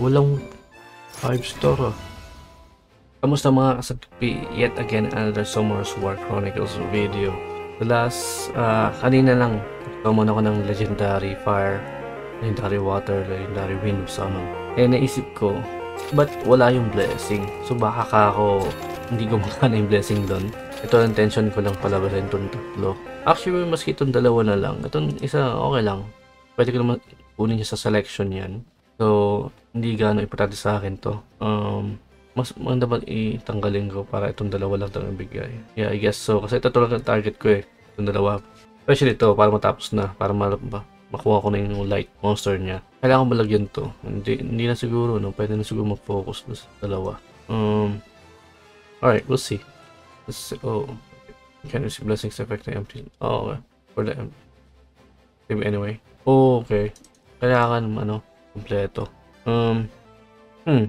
Walang 5 star ah. Kamusta mga kasapi? Yet again, another Summer's War Chronicles video. The last, ah, kanina lang, Common ako ng Legendary Fire, Legendary Water, Legendary Wind, Summon. Eh, naisip ko, ba't wala yung blessing? So baka ka ako, hindi gumagana yung blessing doon. Ito ang intention ko lang palabasin itong tatlo. Actually, maski itong dalawa na lang. Itong isa, okay lang. Pwede ko naman kunin niya sa selection yan. So, hindi gano'ng importante sa akin to. Um, mas maganda ba itanggalin ko para itong dalawa lang itong ibigay? Yeah, I guess so. Kasi ito talaga ang target ko eh. Itong dalawa. Especially ito, para matapos na. Para ma ma- makuha ko na yung light monster niya. Kailangan ko malagyan to. Hindi, hindi na siguro, no? Pwede na siguro mag-focus sa dalawa. Um, alright, we'll see. Let's see. Oh, can receive blessings effect na empty. Oh, okay. For the empty. Anyway. Oh, okay. Kailangan, ano, kompleto. Um, hmm.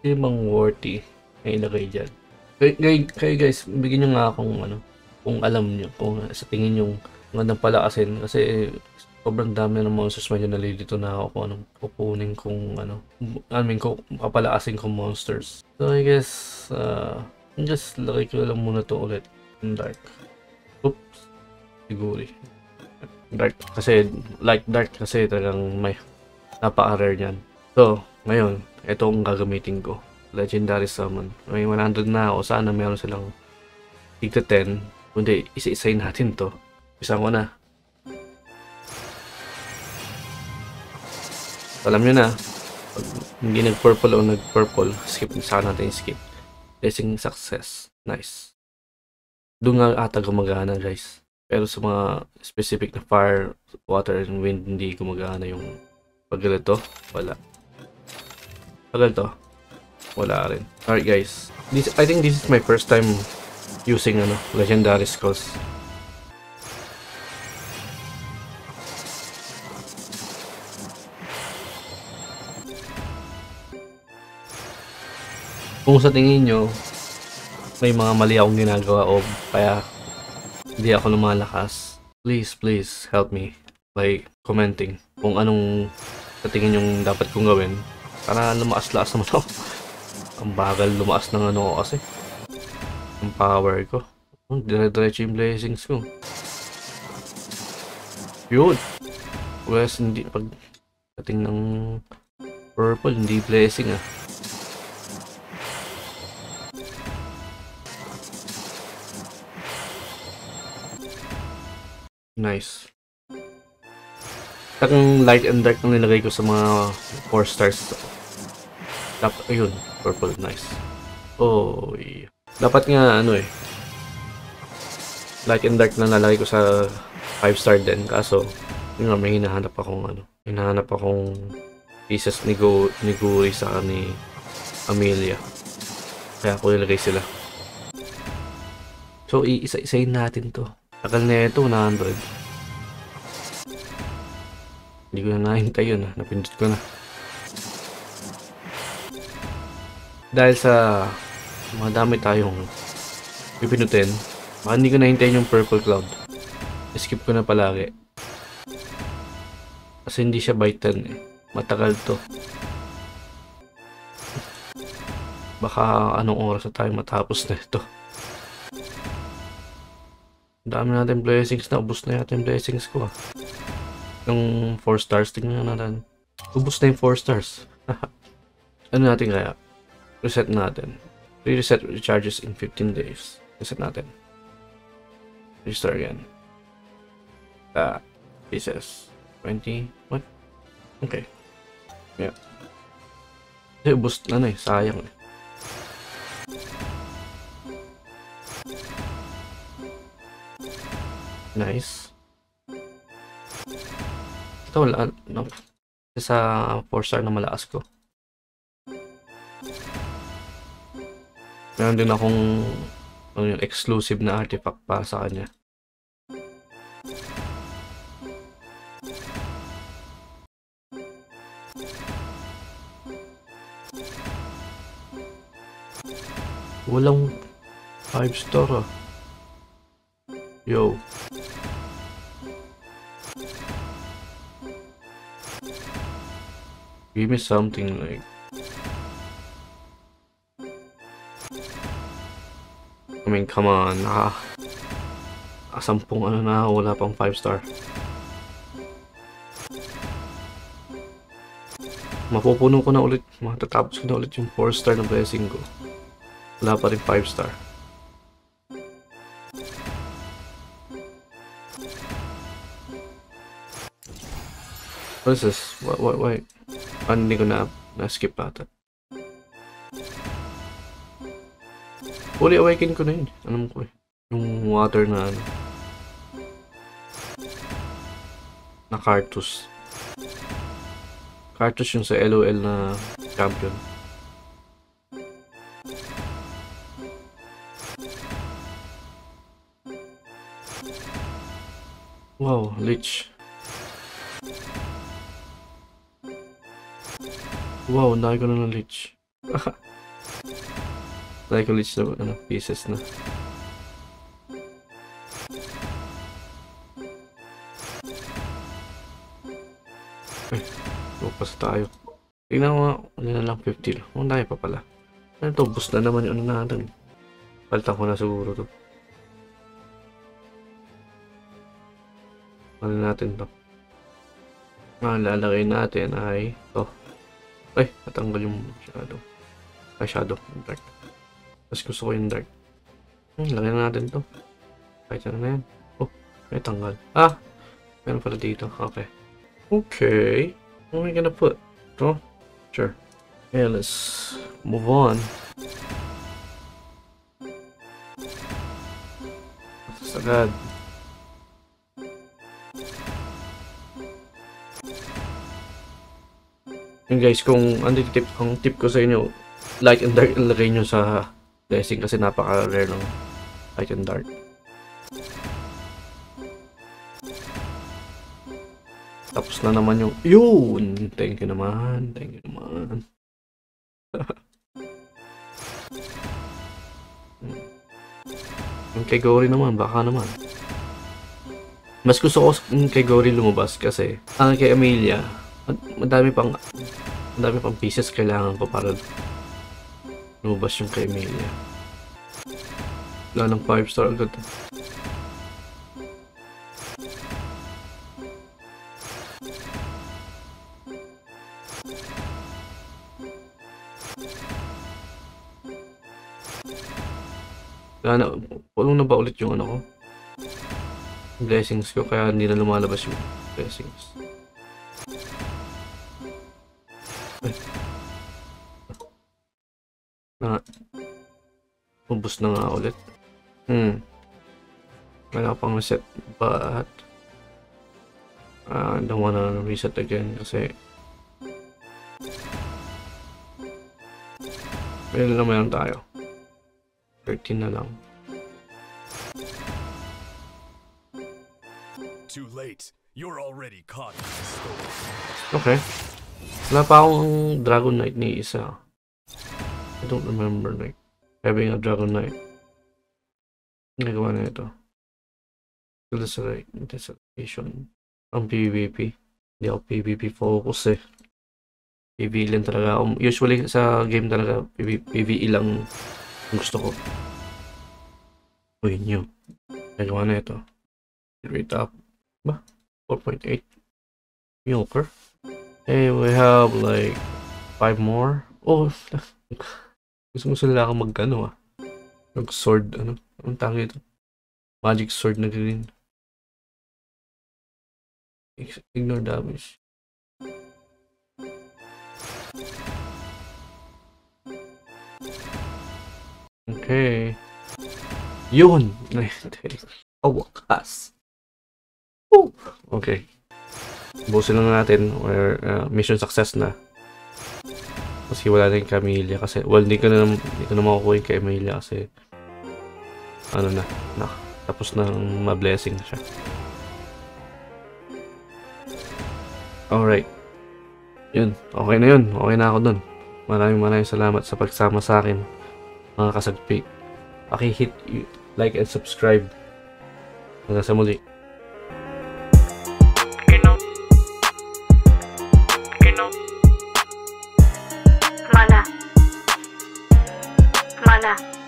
Hindi bang worthy na ilagay dyan? Kayo, kayo, guys, bigyan nyo nga akong ano, kung alam nyo, kung sa tingin nyo magandang palakasin. Kasi sobrang dami ng monsters medyo nalilito na ako kung anong kukunin kong ano, I mean, kung papalakasin kong monsters. So I guess, uh, just lagay ko lang muna to ulit dark. Oops. Siguro. Dark. Kasi, light dark kasi talagang may napaka-rare niyan. So, ngayon, ito ang gagamitin ko. Legendary Summon. May 100 na ako. Sana meron silang tigta 10. Kundi, isa-isayin natin to. Isa ko na. Alam nyo na, pag hindi nag-purple o nag-purple, skip saka natin skip. Blessing success. Nice. Doon nga ata gumagana guys. Pero sa mga specific na fire, water, and wind, hindi gumagana yung pag ganito, wala. Pag ganito, wala rin. Alright guys, this, I think this is my first time using ano, legendary skulls. Kung sa tingin nyo, may mga mali akong ginagawa o kaya hindi ako lumalakas, please, please help me by commenting kung anong sa tingin yung dapat kong gawin para lumaas-laas naman ako. Ang bagal lumaas ng ano ko kasi. Ang power ko. Oh, Dire-diretso yung blessings ko. Yun. Wes, hindi pag dating ng purple, hindi blessing ah. Nice. Takang light and dark ang nilagay ko sa mga 4 stars. Dapat, ayun, purple, nice. Oh, yeah. Dapat nga, ano eh, light and dark na nalagay ko sa 5 star din. Kaso, yun nga, may hinahanap akong ano, hinahanap akong pieces ni, Go, ni Guri sa ni Amelia. Kaya ko nilagay sila. So, iisa-isayin natin to. Tagal na ito, 100. Hindi ko na nahintay yun, ah. napindot ko na. Dahil sa madami tayong pipinutin, baka hindi ko nahintayin yung purple cloud. Skip ko na palagi. Kasi hindi siya by 10 eh. Matagal to. Baka anong oras na tayo matapos na ito. Dami natin blessings na. Ubus na yung blessings ko ah. Yung 4 stars, tingnan natin. Ubus na yung 4 stars. ano natin kaya? Reset natin. Reset recharges in 15 days. Reset natin. Restart again. Ah, pieces. 20. What? Okay. Yeah. Eh, ubus na ano eh. Sayang eh. Nice. Ito wala. No. Sa 4 star na malakas ko. Meron din akong ano yun, exclusive na artifact para sa kanya. Walang 5 star ah. Yo. Give me something like... I mean, come on. Ah, sampung ano na, wala pang 5 star. Mapupuno ko na ulit, matatapos ko na ulit yung 4 star na blessing ko. Wala pa rin 5 star. What is this? What, what, why? Ano hindi ko na, na-skip ata. Fully awaken ko na yun. Alam ko eh. Yung water na ano. Na Cartus. Cartus yung sa LOL na champion. Wow, Lich. Wow, dahil ko na ng Lich. dahil ko Lich na ano, pieces na. Ay, lupas tayo. Tingnan mo, ano na lang 50 lang. Ang dami pa pala. Ano to, boost na naman yung ano natin. Palitan ko na siguro to. Ano natin to? Ang lalagay natin ay to. Ay, natanggal yung shadow. Ay, shadow. Dark. Mas gusto ko yung dark. Hmm, lagyan na natin to. Kahit ano na yan. Oh, may tanggal. Ah! Meron pala dito. Okay. Okay. What am I gonna put? Oh, sure. Okay, let's move on. Sagad. Yun guys, kung ano yung tip, ang tip ko sa inyo, light and dark ilagay nyo sa blessing kasi napaka-rare ng light and dark. Tapos na naman yung, yun! Thank you naman, thank you naman. yung kay Gory naman, baka naman. Mas gusto ko yung kay Gory lumabas kasi ang kay Amelia, madami pang madami pang pieces kailangan ko para lumabas yung kay Emilia. Wala ng 5 star agad. Wala na, pulong na ba ulit yung ano ko? Blessings ko kaya hindi na lumalabas yung blessings. Na ubos na nga ulit. Hmm. Wala pang reset but uh, I don't wanna reset again kasi Meron na meron tayo. 13 na lang. Too late. You're already caught in the storm. Okay. Wala pa akong Dragon Knight ni isa. I don't remember like having a Dragon Knight. Nagawa na ito. Desolation. Ang PvP. Hindi ako PvP focus eh. PvE lang talaga. Usually sa game talaga PV, PvE lang ang gusto ko. Uy, new. Nagawa na ito. Rate up. Ba? 4.8. Milker. Hey, we have like five more. Oh, gusto gusto nila ako magkano ah. Mag sword, ano? Anong tawag ito? Magic sword na green. Ignore damage. Okay. Yun! Oh, wakas. Woo! Okay. Busin lang natin or uh, mission success na. Kasi wala na yung Camellia kasi well hindi ko na hindi ko na makukuha yung Camellia kasi ano na, na tapos na ma-blessing na siya. Alright. Yun. Okay na yun. Okay na ako dun. Maraming maraming salamat sa pagsama sa akin mga kasagpi. Paki-hit like and subscribe. Hanggang sa muli. 하라.